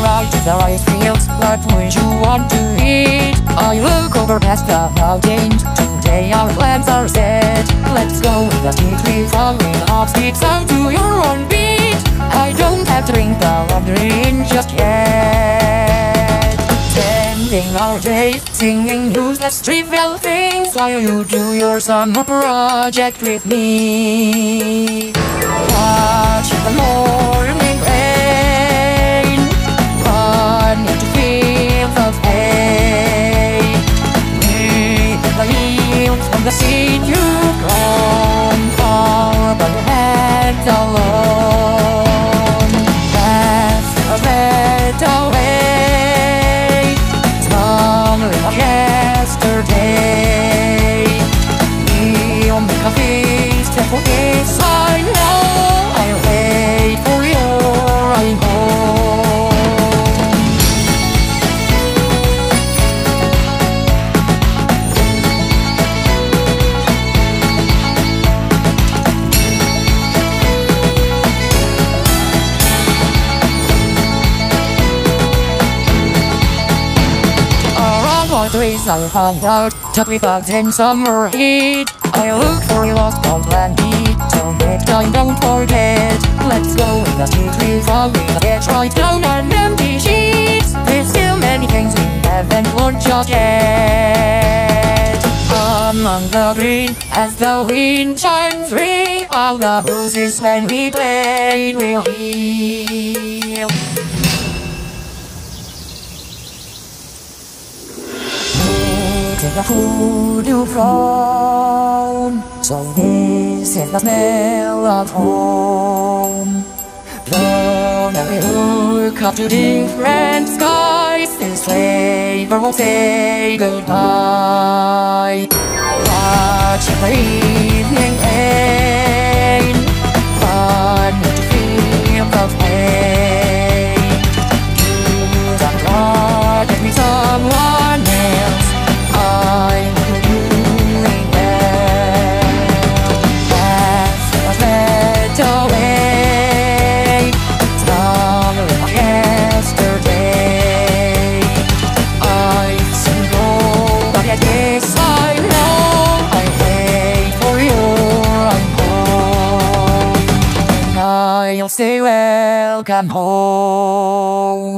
the right fields What would you want to eat? I look over past the mountains Today our plans are set. Let's go with the street we following off Speak sound to your own beat. I don't have to drink the laundry just yet. Spending our days singing useless trivial things While you do your summer project with me. Watch the 走了。Trees I hung out Took me back in summer heat I look for lost on plan B Till midtime don't forget Let's go. In the street we following the edge Right down on empty sheets There's still many things we haven't learned just yet Among the green as the wind chimes ring All the bruises when we played will heal to the food you from. So this is the smell of home. Though now we look up to different skies, this flavor won't say goodbye. Watching the say welcome home.